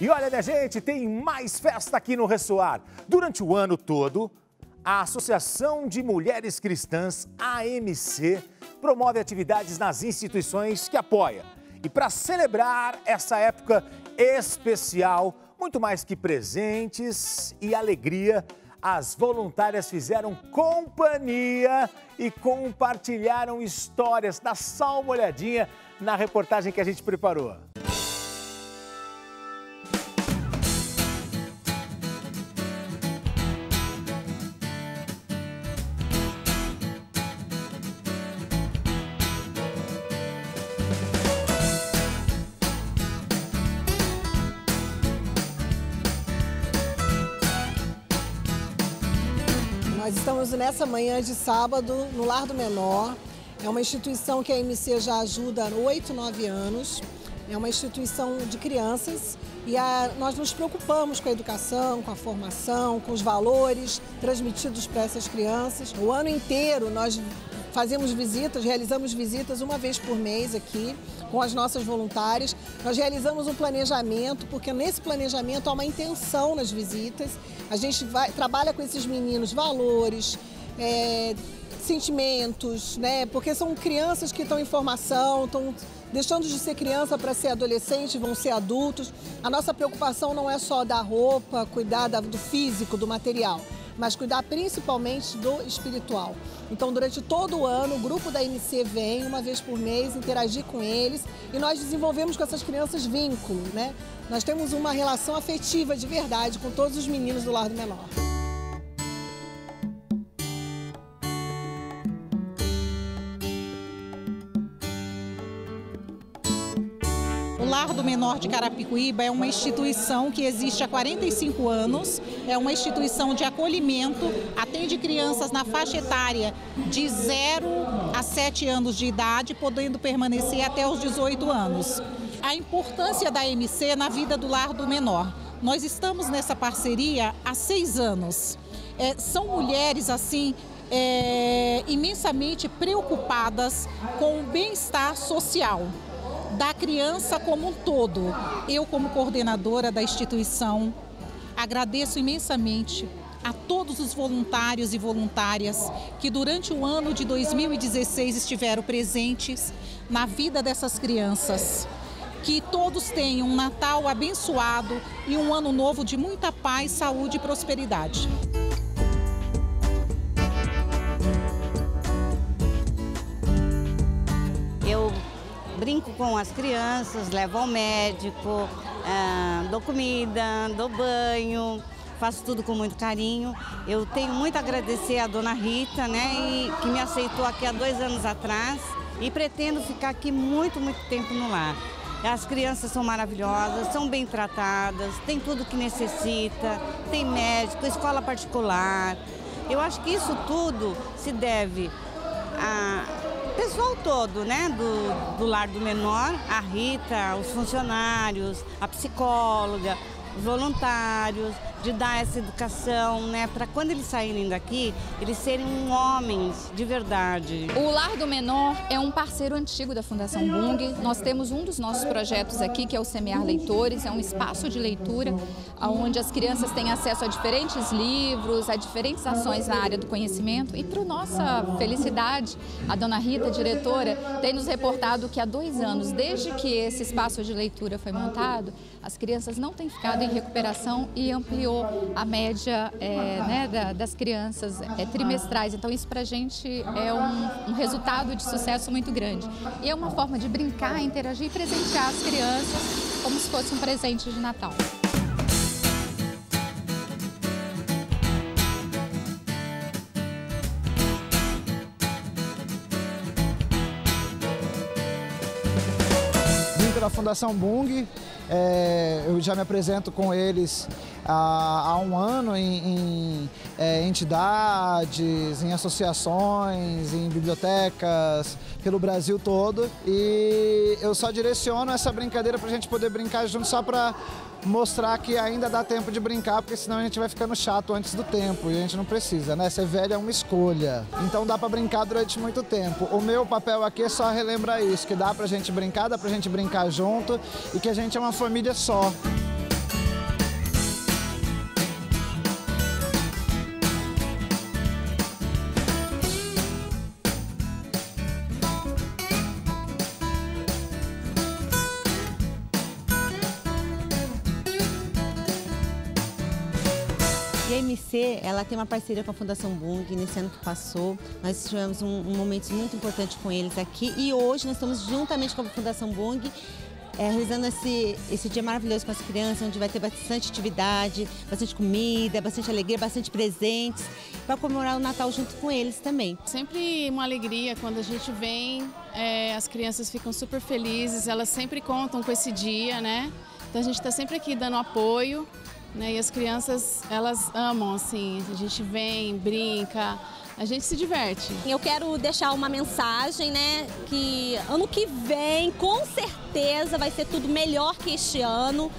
E olha, minha gente, tem mais festa aqui no Ressoar. Durante o ano todo, a Associação de Mulheres Cristãs, AMC, promove atividades nas instituições que apoia. E para celebrar essa época especial, muito mais que presentes e alegria, as voluntárias fizeram companhia e compartilharam histórias. Dá só uma olhadinha na reportagem que a gente preparou. Nós estamos nessa manhã de sábado no Lar do Menor. É uma instituição que a MC já ajuda há 8, 9 anos. É uma instituição de crianças e a, nós nos preocupamos com a educação, com a formação, com os valores transmitidos para essas crianças. O ano inteiro nós fazemos visitas, realizamos visitas uma vez por mês aqui com as nossas voluntárias. Nós realizamos um planejamento, porque nesse planejamento há uma intenção nas visitas. A gente vai, trabalha com esses meninos valores, é, sentimentos, né? Porque são crianças que estão em formação, estão deixando de ser criança para ser adolescente, vão ser adultos. A nossa preocupação não é só da roupa, cuidar do físico, do material mas cuidar principalmente do espiritual. Então, durante todo o ano, o grupo da MC vem uma vez por mês interagir com eles e nós desenvolvemos com essas crianças vínculo, né? Nós temos uma relação afetiva de verdade com todos os meninos do Lar do Menor. Do Menor de Carapicuíba é uma instituição que existe há 45 anos, é uma instituição de acolhimento, atende crianças na faixa etária de 0 a 7 anos de idade, podendo permanecer até os 18 anos. A importância da MC na vida do Lar do Menor. Nós estamos nessa parceria há seis anos. É, são mulheres assim é, imensamente preocupadas com o bem-estar social da criança como um todo. Eu, como coordenadora da instituição, agradeço imensamente a todos os voluntários e voluntárias que durante o ano de 2016 estiveram presentes na vida dessas crianças. Que todos tenham um Natal abençoado e um ano novo de muita paz, saúde e prosperidade. Brinco com as crianças, levo ao médico, ah, dou comida, dou banho, faço tudo com muito carinho. Eu tenho muito a agradecer a dona Rita, né, e, que me aceitou aqui há dois anos atrás e pretendo ficar aqui muito, muito tempo no lar. As crianças são maravilhosas, são bem tratadas, tem tudo que necessita, tem médico, escola particular. Eu acho que isso tudo se deve a pessoal todo, né, do, do lar do menor, a Rita, os funcionários, a psicóloga, voluntários, de dar essa educação, né, para quando eles saírem daqui, eles serem homens de verdade. O Lar do Menor é um parceiro antigo da Fundação Bung. Nós temos um dos nossos projetos aqui, que é o Semear Leitores, é um espaço de leitura onde as crianças têm acesso a diferentes livros, a diferentes ações na área do conhecimento. E para nossa felicidade, a dona Rita, diretora, tem nos reportado que há dois anos, desde que esse espaço de leitura foi montado, as crianças não têm ficado em recuperação e ampliou a média é, né, da, das crianças é, trimestrais. Então isso para a gente é um, um, resultado de sucesso muito grande. E é uma forma de brincar, interagir e presentear as crianças como se fosse um presente de Natal. Da Fundação Bung. É, eu já me apresento com eles há, um ano em, em é, entidades, em associações, em bibliotecas, pelo Brasil todo. E eu só direciono essa brincadeira para a gente poder brincar junto só para mostrar que ainda dá tempo de brincar, porque senão a gente vai ficando chato antes do tempo e a gente não precisa, né? Ser velho é uma escolha. Então dá para brincar durante muito tempo. O meu papel aqui é só relembrar isso, que dá pra gente brincar, dá pra gente brincar junto e que a gente é uma família só. MC, ela tem uma parceria com a Fundação Bung, nesse ano que passou. Nós tivemos um, um momento muito importante com eles aqui e hoje nós estamos juntamente com a Fundação Bung é, realizando esse, esse dia maravilhoso com as crianças, onde vai ter bastante atividade, bastante comida, bastante alegria, bastante presentes, para comemorar o Natal junto com eles também. Sempre uma alegria quando a gente vem, é, as crianças ficam super felizes, elas sempre contam com esse dia, né? Então a gente está sempre aqui dando apoio, né? E as crianças, elas amam, assim, a gente vem, brinca, a gente se diverte. Eu quero deixar uma mensagem, né, que ano que vem, com certeza, vai ser tudo melhor que este ano.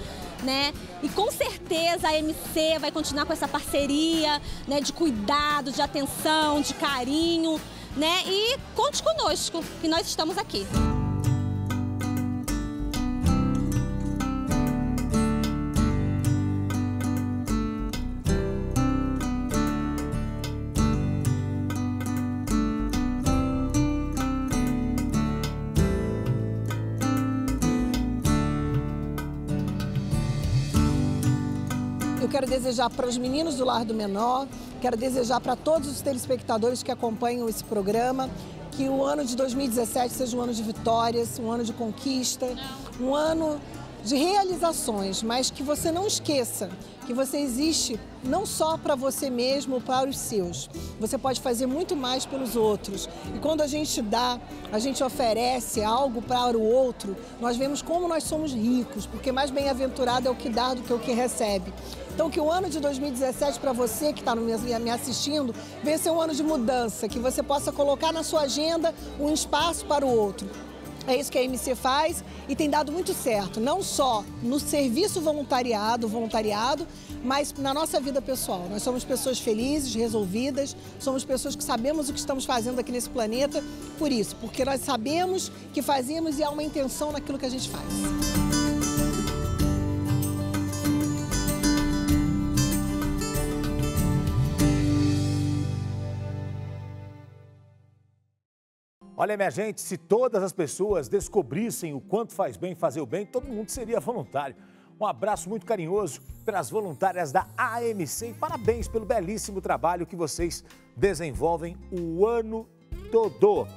Né? E com certeza a MC vai continuar com essa parceria, né, de cuidado, de atenção, de carinho, né? E conte conosco, que nós estamos aqui. Quero desejar para os meninos do Lar do Menor, quero desejar para todos os telespectadores que acompanham esse programa que o ano de 2017 seja um ano de vitórias, um ano de conquista, um ano de realizações, mas que você não esqueça que você existe não só para você mesmo, para os seus. Você pode fazer muito mais pelos outros. E quando a gente dá, a gente oferece algo para o outro, nós vemos como nós somos ricos, porque mais bem-aventurado é o que dá do que o que recebe. Então, que o ano de 2017 para você que está me assistindo venha ser um ano de mudança, que você possa colocar na sua agenda um espaço para o outro. É isso que a MC faz e tem dado muito certo, não só no serviço voluntariado, voluntariado, mas na nossa vida pessoal. Nós somos pessoas felizes, resolvidas, somos pessoas que sabemos o que estamos fazendo aqui nesse planeta, por isso, porque nós sabemos que fazemos e há uma intenção naquilo que a gente faz. Olha, minha gente, se todas as pessoas descobrissem o quanto faz bem fazer o bem, todo mundo seria voluntário. Um abraço muito carinhoso para as voluntárias da AMC e parabéns pelo belíssimo trabalho que vocês desenvolvem o ano todo.